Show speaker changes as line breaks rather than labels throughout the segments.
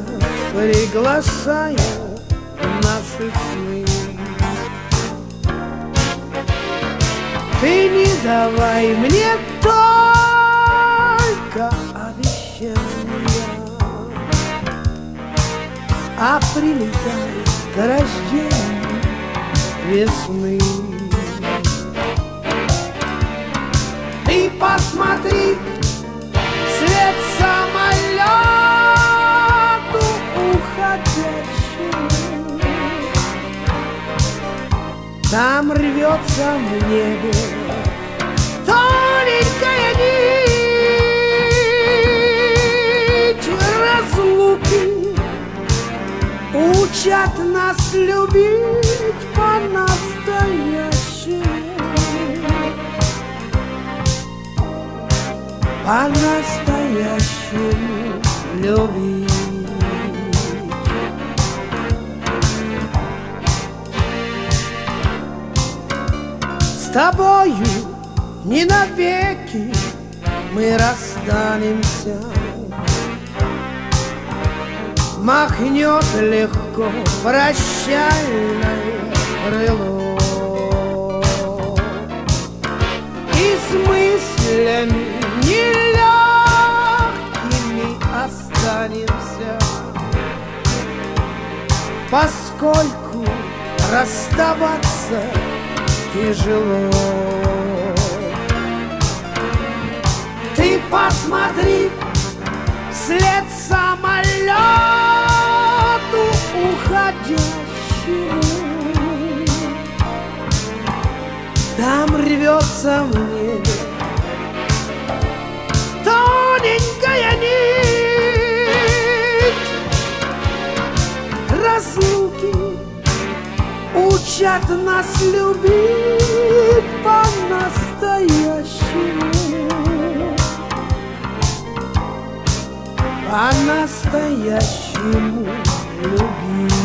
будто приглашая наши сны Ты не давай мне только обещания А прилетай к рождению весны. Ты посмотри, след самолету Там рвется в небе тоненькая нить разлуки. Учат нас любить по-настоящему По-настоящему любить тобою не навеки мы расстанемся. Махнет легко прощальное крыло. И с мыслями нелегкими останемся. Поскольку расставаться тяжело Ты посмотри, след самолету уходящему. Там рвется в небе тоненькая нить. Разлуки учат нас любить по-настоящему любить.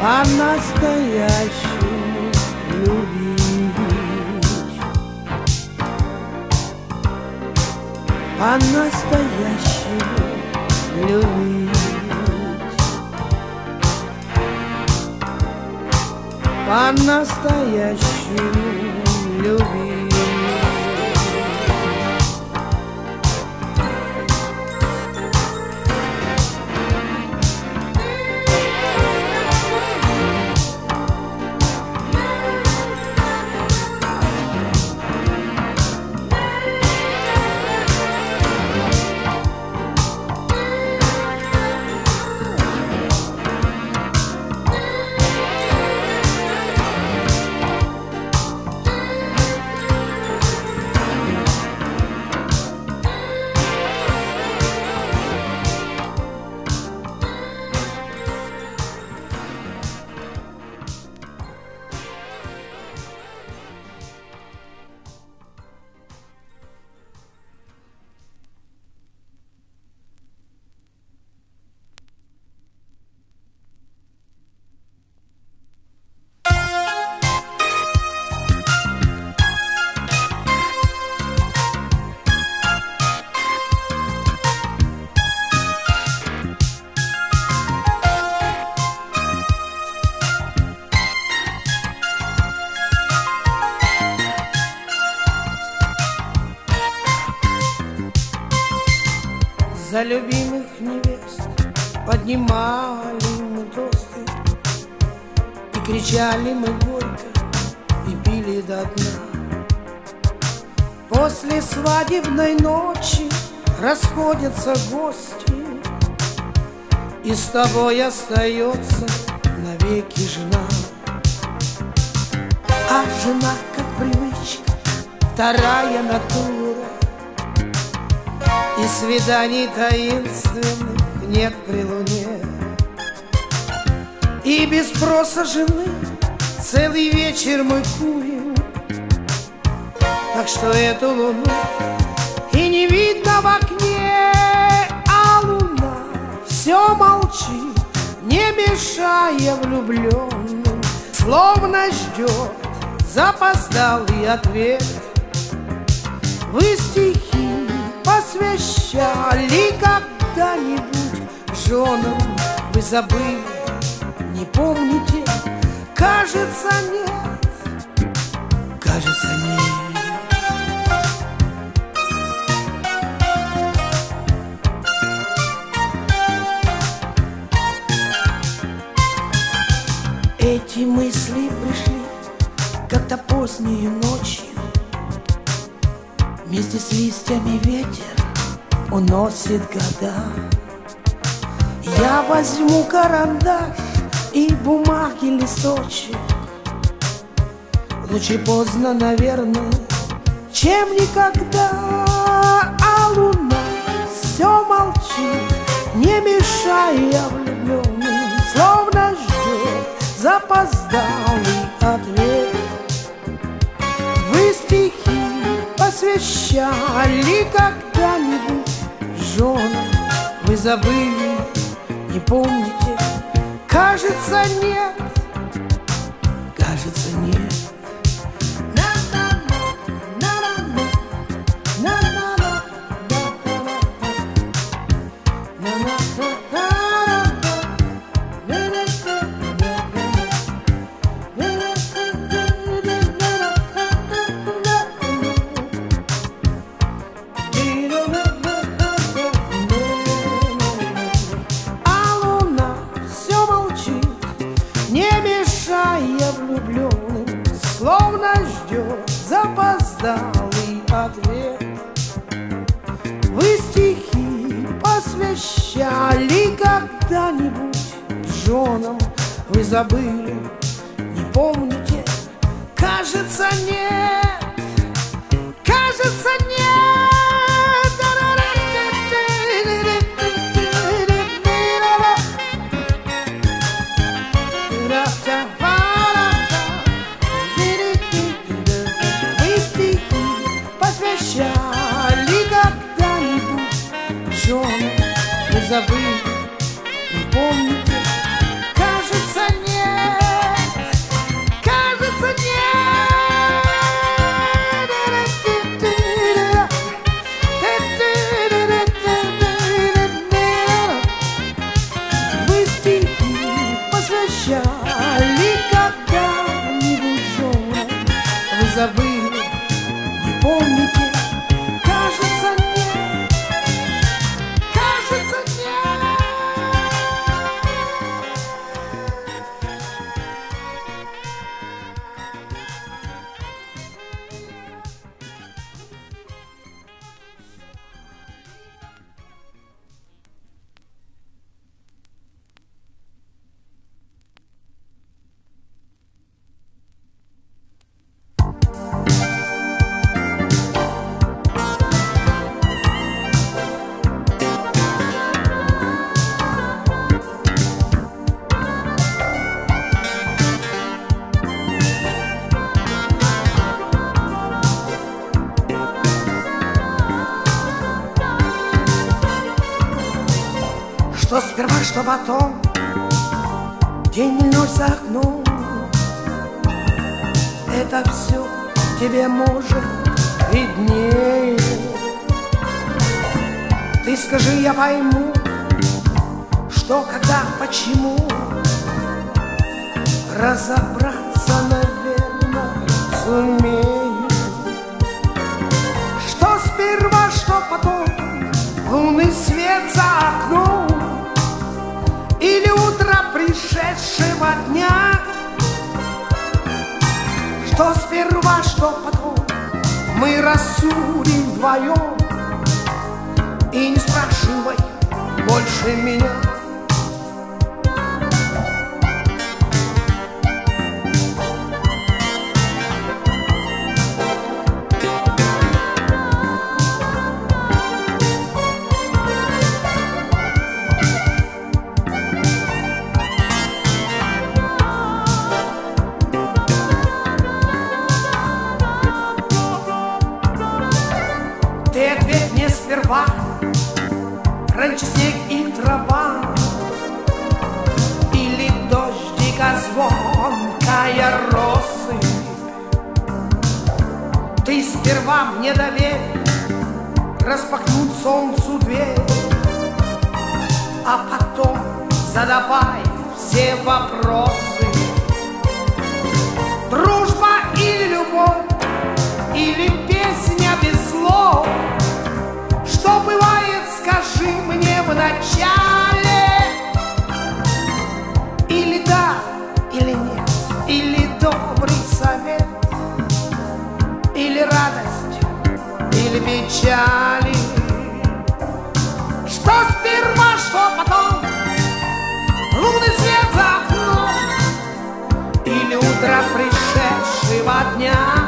По-настоящему любить. По-настоящему любить. по-настоящему любить. Кричали мы горько и пили до дна. После свадебной ночи расходятся гости И с тобой остается навеки жена. А жена, как привычка, вторая натура. И свиданий таинственных нет при луне. И без спроса жены целый вечер мы курим. Так что эту луну и не видно в окне А луна все молчит, не мешая влюбленным Словно ждет запоздалый ответ. Вы стихи посвящали когда-нибудь женам Вы забыли, не помните, кажется нет, кажется нет. Эти мысли пришли как-то поздней ночью. Вместе с листьями ветер уносит года. Я возьму карандаш и бумаги листочек. Лучше поздно, наверное, чем никогда. А луна все молчит, не мешая влюбленным Словно ждет запоздалый ответ. Вы стихи посвящали когда-нибудь женам Вы забыли, не помните, кажется нет, кажется нет потом День и ночь за окном. Это все тебе может виднее Ты скажи, я пойму Что, когда, почему. Разобраться, наверное, сумею. Что сперва, что потом Лунный свет за окном Или утро пришедшего дня? Что сперва, что потом Мы рассудим вдвоем. И не спрашивай больше меня сперва мне доверь Распахнуть солнцу дверь А потом задавай все вопросы. Дружба или любовь Или песня без слов Что бывает, скажи мне в начале. обещали, что сперва, что потом, лунный свет за окном или утро пришедшего дня.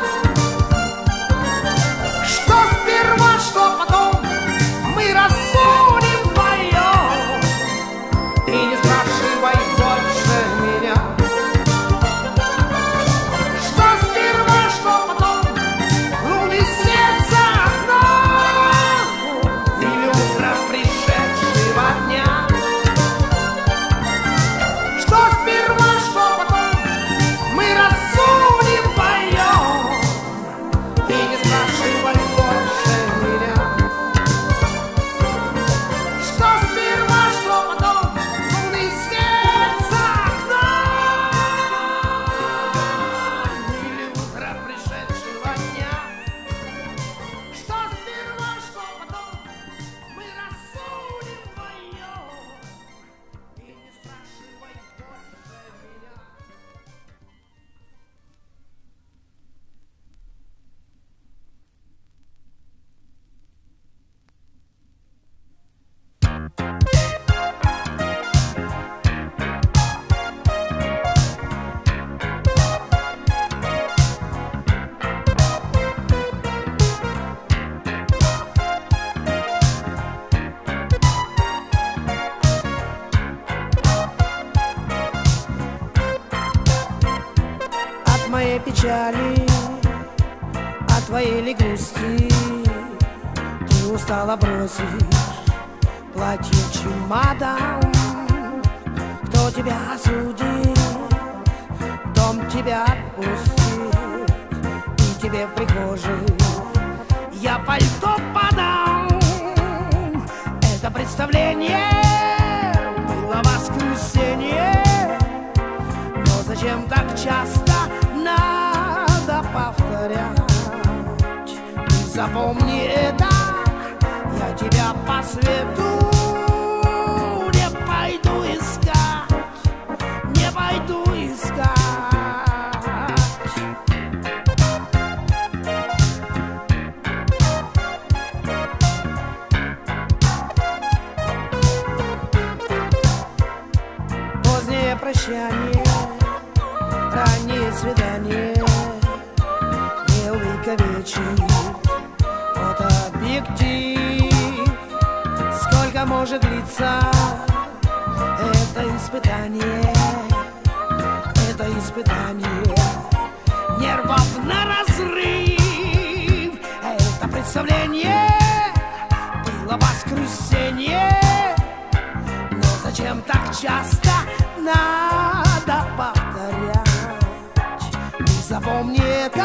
устала бросить платье чемодан. Кто тебя осудит, дом тебя отпустит, и тебе в прихожей я пальто подам. Это представление было воскресенье, но зачем так часто надо повторять? И запомнить свету не пойду искать, не пойду искать. Позднее прощание, раннее свидание, не увековечить. представление Было воскресенье. Но зачем так часто? Надо повторять. И запомни это.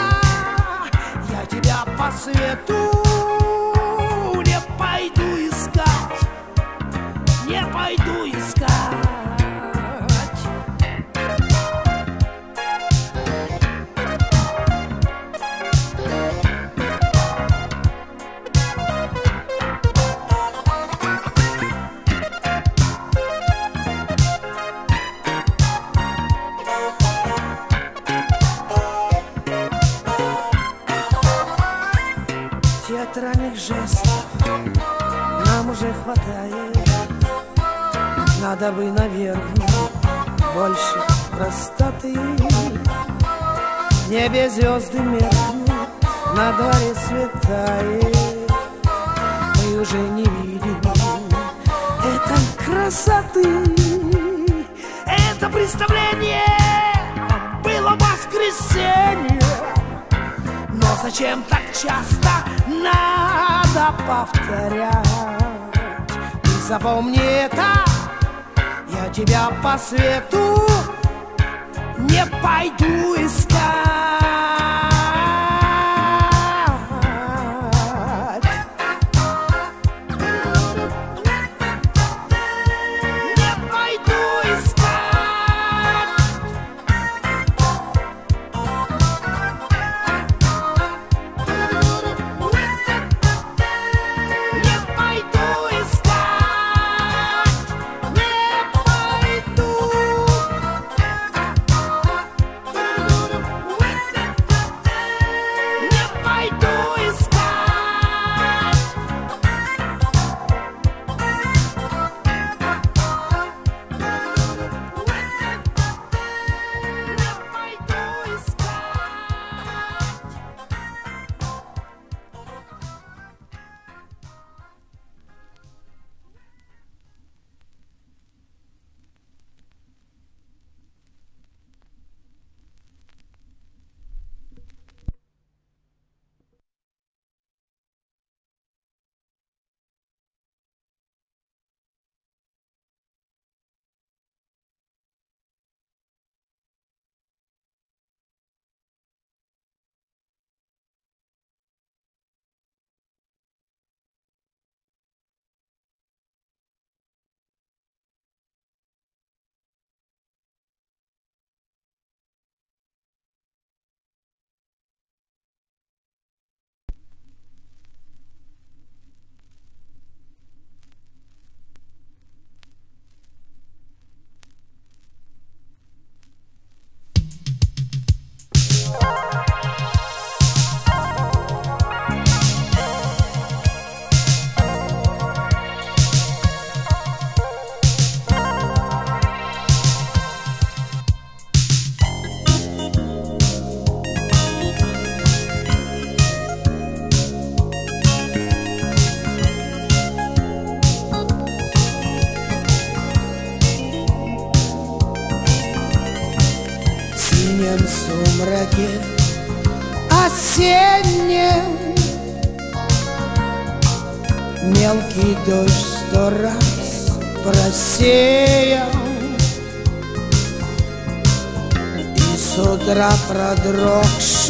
Я тебя по свету Не пойду искать. Не пойду искать хватает. Надо бы, наверное, больше простоты. Небе звезды меркнут, на дворе светает. Мы уже не видим этой красоты. Это представление было воскресенье. Но зачем так часто надо повторять? Запомни это, я тебя по свету не пойду искать.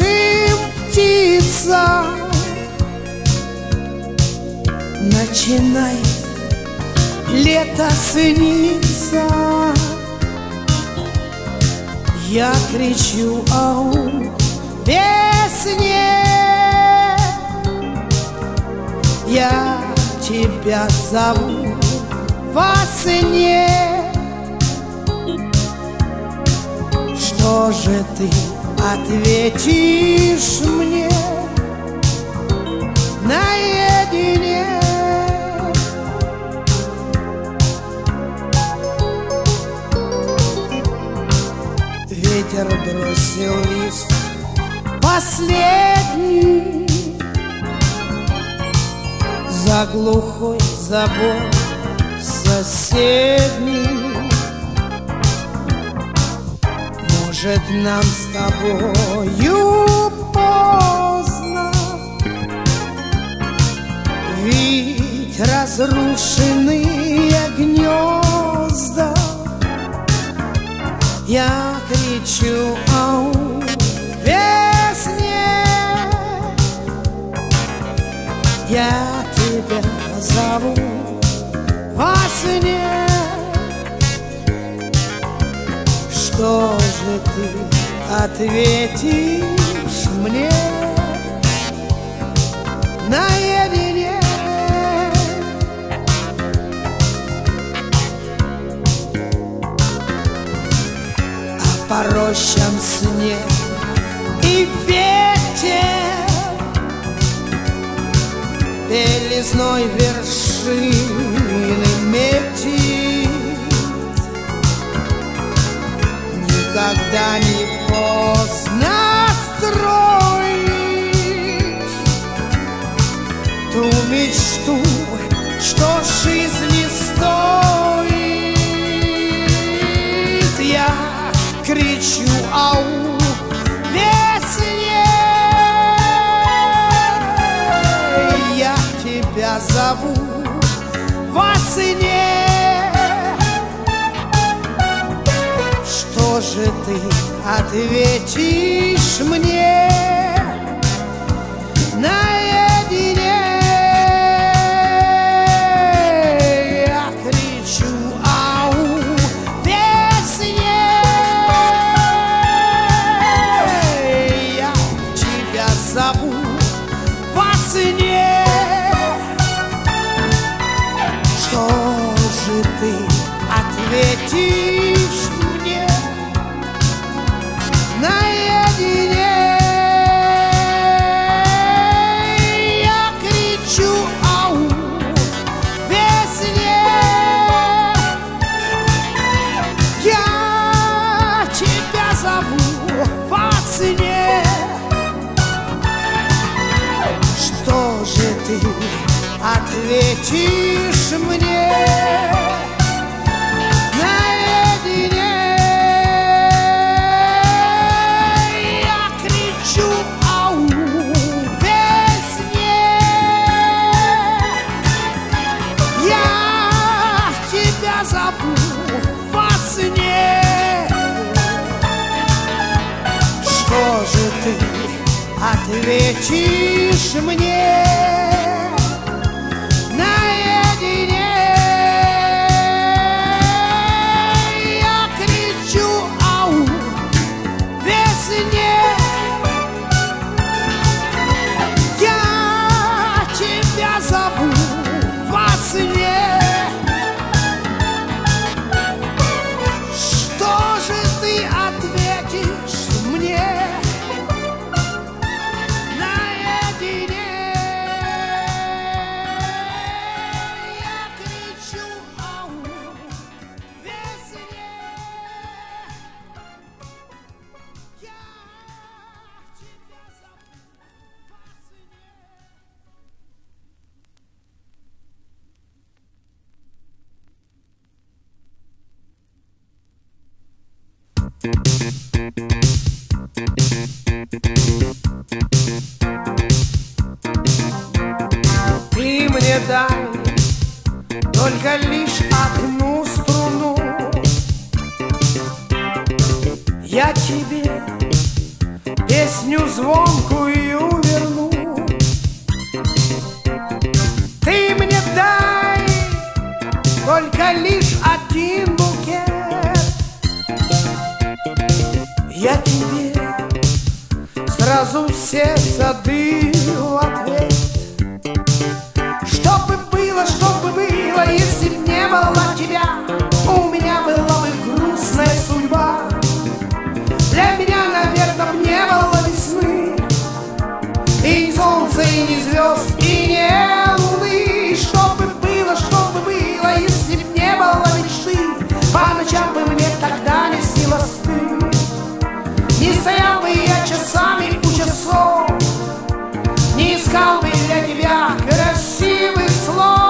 Продрогшим птицам Начинает лето снится. Я кричу ау весне! Я тебя зову во сне. Что же ты ответишь мне наедине. Ветер бросил лист последний За глухой забор соседний Может нам с тобою поздно? Ведь разрушенные гнезда. Я кричу ау весне Я тебя зову во сне. Что же ты ответишь мне наедине? А по рощам снег и ветер Белизной вершины метит Никогда не поздно строить Ту мечту, что жизни стоит. Я кричу ау весне Я тебя зову во сне же ты ответишь мне мне лишь один букет. Я тебе сразу все сады в ответ. Что бы было, что бы было, если б не было тебя У меня была бы грустная судьба. Для меня, наверное, б не было весны. И ни солнца, и ни звезд, и не луны. Что бы было, что бы было, если б было мечты. По ночам бы мне тогда не снилось. Ты Не стоял бы я часами у часов Не искал бы для тебя красивых слов.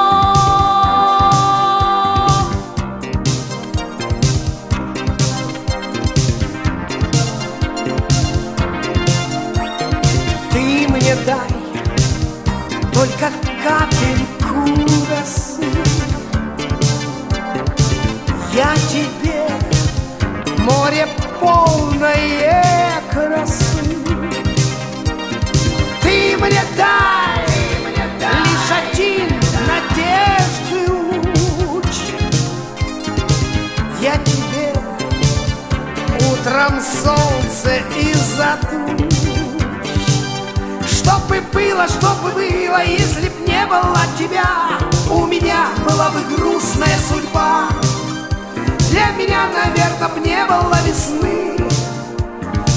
Ты мне дай только капельку росы Я тебе море полное красы. Ты мне дай лишь один надежды луч. Я тебе утром солнце из-за туч. Что бы было, что бы было, если б не было тебя, у меня была бы грустная судьба. Для меня, наверное, б не было весны.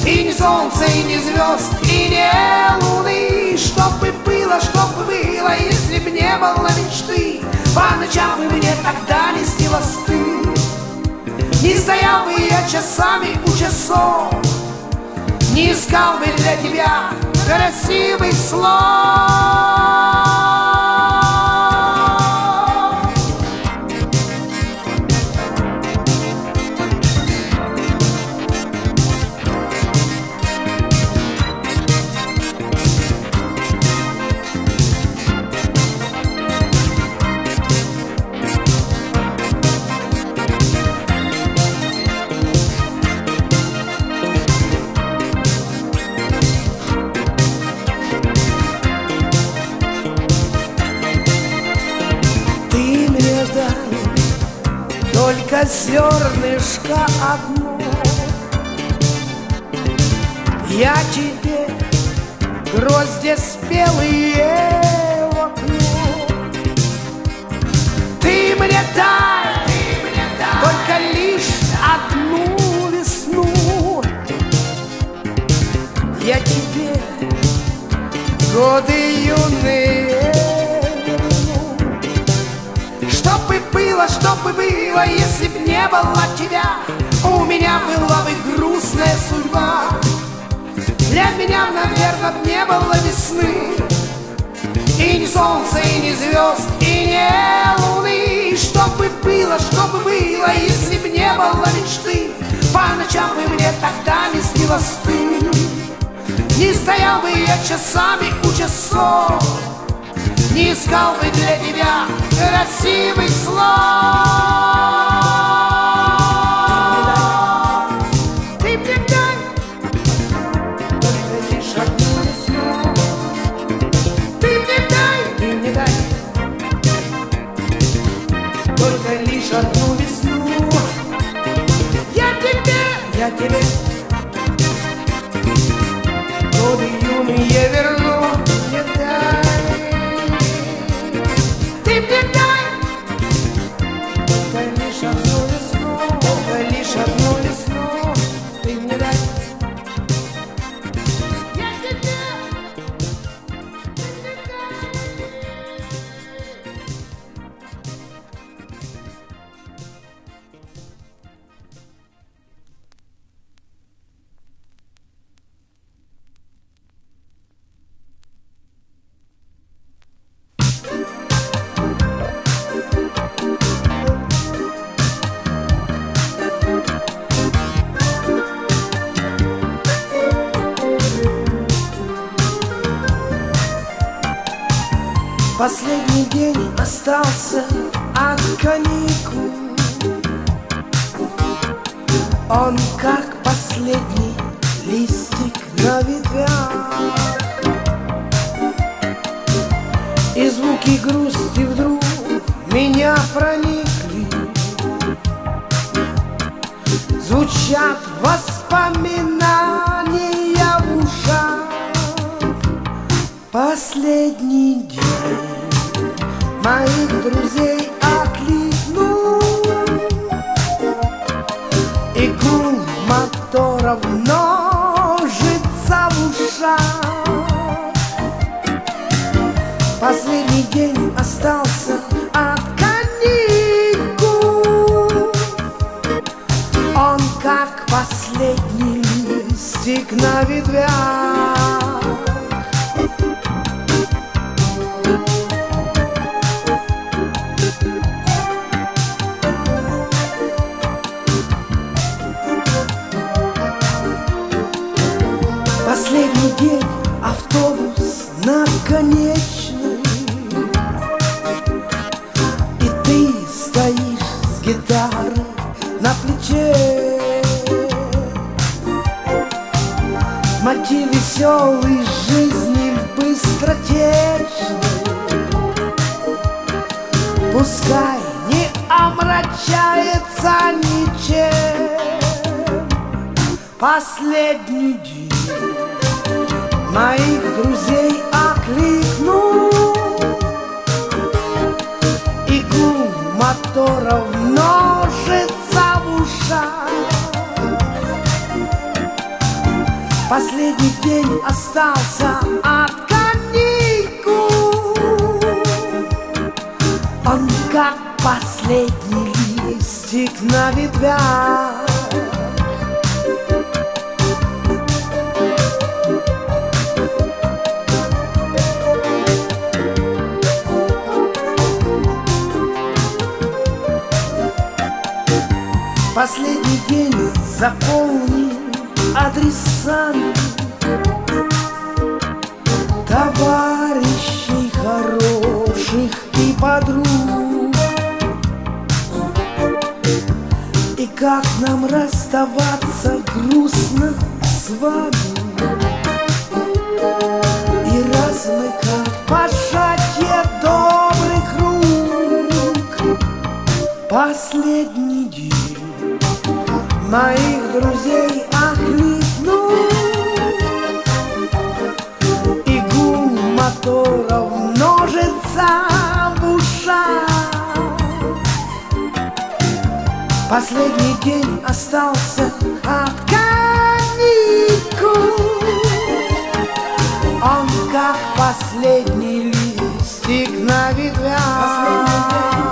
И ни солнца, и ни звезд, и не луны. Что бы было, что бы было, если б не было мечты. По ночам бы мне тогда не снилось ты Не стоял бы я часами у часов. Не искал бы для тебя красивых слов только зернышко одно. Я тебе грозди спелые в окно. Ты мне дай, ты мне дай только лишь одну весну. Я тебе годы юные было, что бы было, если б не было тебя. У меня была бы грустная судьба. Для меня, наверное, б не было весны. И ни солнца, и ни звезд, и не луны. Что бы было, что бы было, если б не было мечты. По ночам бы мне тогда не снилось ты. Не стоял бы я часами у часов Не искал бы для тебя красивых слов. Проникли. Звучат воспоминания в ушах Последний день моих друзей окликнул. И гул мотора множится листик на ветвях Пускай не омрачается ничем. Последний день моих друзей окликну И гул моторов множится в ушах. Последний день остался от как последний листик на ветвях Последний день заполнен адресами Товарищей хороших и подруг как нам расставаться грустно с вами? И размыкать пожатие добрых рук Последний день моих друзей окликну И гул моторов множится Последний день остался от каникул. Он как последний листик на ветвях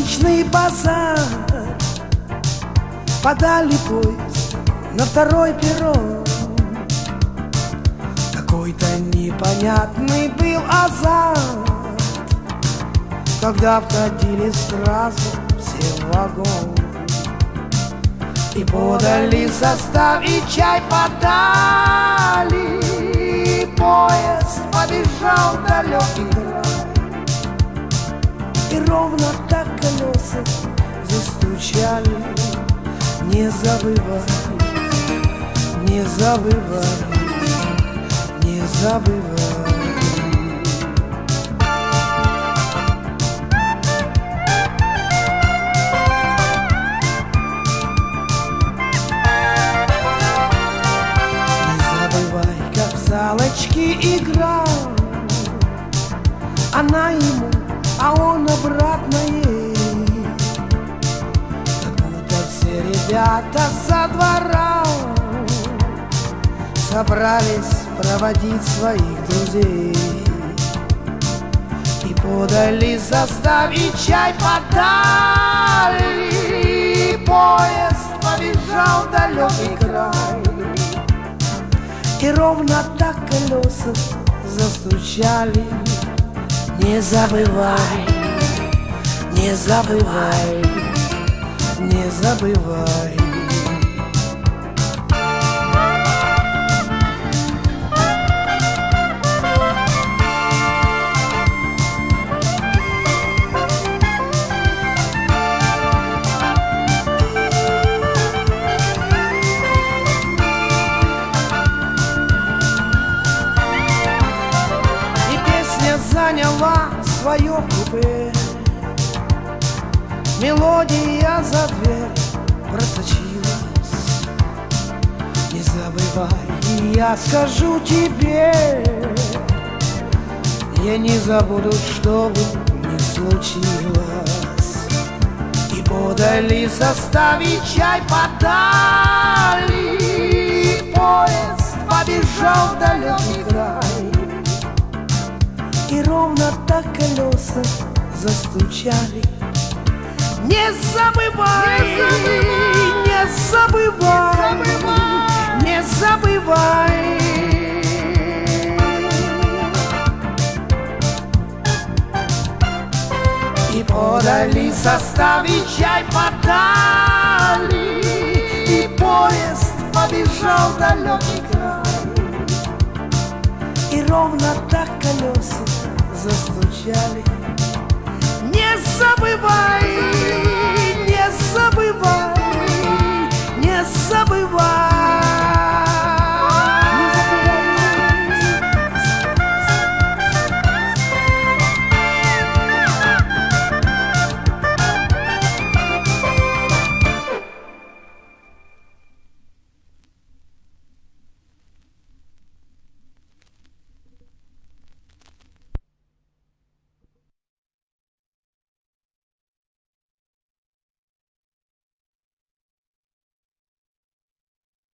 праздничный базар. Подали поезд на второй перрон. Какой-то непонятный был азарт. Когда входили сразу все в вагон. И подали состав, и чай подали. Поезд побежал далекий край. И ровно колеса застучали. Не забывай, не забывай, не забывай. Залочке играл. Она ему, а он обратно ребята со двора Собрались проводить своих друзей И подали заставить чай подали. Поезд побежал в далекий край И ровно так колеса застучали. Не забывай, не забывай, не забывай. Заняла свое купе Мелодия за дверь просочилась. Не забывай, я скажу тебе. Я не забуду, что бы ни случилось. И подали составить чай подали. Поезд побежал в далекий край. И ровно так колеса застучали Не забывай, не забывай, не забывай И подали составить чай подали И поезд побежал далекий край. И ровно так колеса застучали забывай.